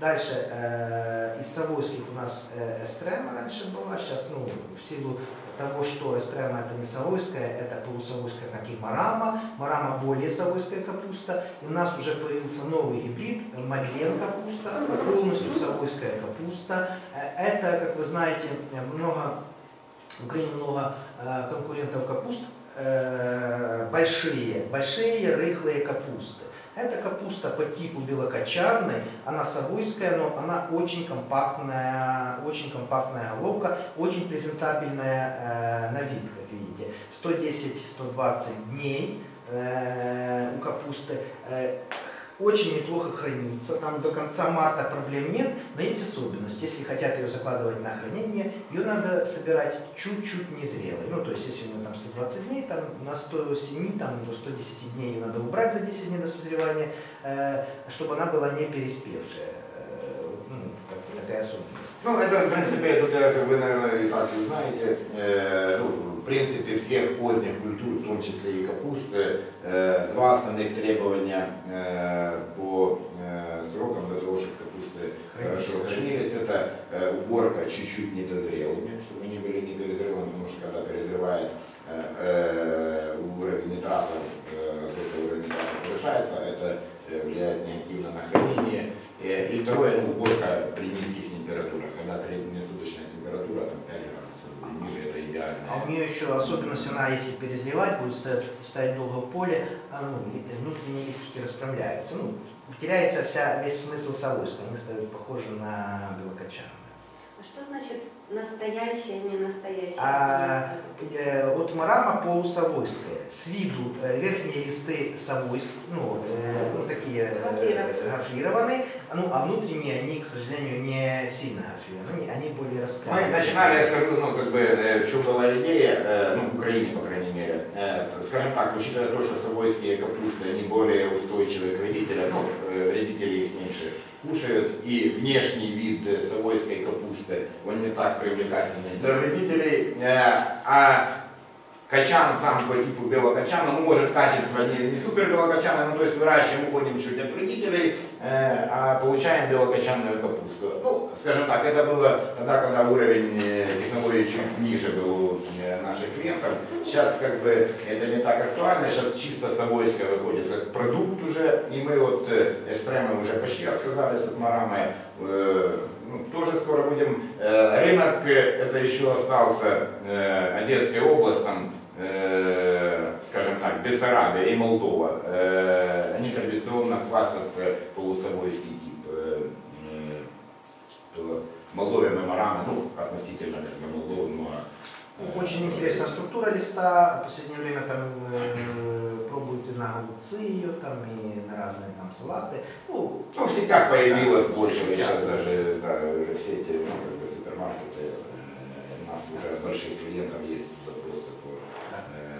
Дальше э, из Савойских у нас э, раньше была, сейчас, ну, в силу того, что Эстрема это не Савойская, это полусавойская, как и Марама. Марама более Савойская капуста. И у нас уже появился новый гибрид, Мадлен капуста, полностью Савойская капуста. Э, Это, как вы знаете, много, в Украине много э, конкурентов капуст, э, большие, большие рыхлые капусты. Это капуста по типу белокочанной, она савойская, но она очень компактная, очень компактная головка, очень презентабельная э, на вид, как видите. 110-120 дней э, у капусты. Э, очень неплохо хранится, там до конца марта проблем нет, но есть особенность. Если хотят ее закладывать на хранение, ее надо собирать чуть-чуть незрелой. Ну, то есть, если у нее там 120 дней, там на 107, там до 110 дней ее надо убрать за 10 дней до созревания, э, чтобы она была не переспевшая. Э, ну, как бы такая особенность. Ну, это, в принципе, тут, э, вы, наверное, и так и знаете, э, ну, принципе, всех поздних культур, в том числе и капусты, э, два основных требования э, по э, срокам для того, чтобы капусты хорошо хранились, это уборка чуть-чуть недозрелыми, чтобы они были недозрелыми, потому что когда перезревает уровень нитратов, этого уровень нитратов повышается, это э, влияет негативно на хранение. И второе, ну, уборка при низких температурах, когда среднесуточная температура там 5 градусов ниже, это идеально. А у нее еще особенность, она если перезревать, будет стоять, стоять долго в поле, а, ну, внутренние листики расправляются. Ну, теряется вся, весь смысл совойства, они стают похожи на белокочанные. А что значит настоящая, не настоящая? А, э, вот марама полусавойская. С виду э, верхние листы совойские, ну, э, ну такие э, Гофрированные. а, ну, а внутренние они, к сожалению, не сильно гофрированные, они, они более Мы расправленные. начинали, я скажу, ну, как бы, э, в чем была идея, э, ну, в Украине, по крайней мере, Э, скажем так, учитывая то, что совойские капусты, они более устойчивые к вредителям, ну, э, вредители их меньше кушают, и внешний вид э, совойской капусты, он не так привлекательный для вредителей, Э, а Качан сам по типу белокачана, ну может качество не, не супер белокачанное, ну то есть выращиваем, уходим чуть от вредителей, э, а получаем белокочанную капусту. Ну, скажем так, это было тогда, когда уровень э, технологий чуть ниже был у э, наших клиентов. Сейчас как бы это не так актуально, сейчас чисто Савойская выходит как продукт уже, и мы от э, Эстремы уже почти отказались от Марамы. Э, ну, тоже скоро будем. Э, рынок это еще остался э, Одесская область, там, Бессарабия и Молдова. Э, они традиционно классят э, полусавойский тип. Э, Молдове мы марамы, ну, относительно как бы Молдовы много. э, Очень интересная структура листа. В последнее время там э, пробуют и на огурцы ее, там и на разные там салаты. Ну, Ну, в сетях появилось больше, и сейчас даже, да, уже сети, ну, как бы супермаркеты, у нас уже больших клиентов есть запросы по, Мадлену.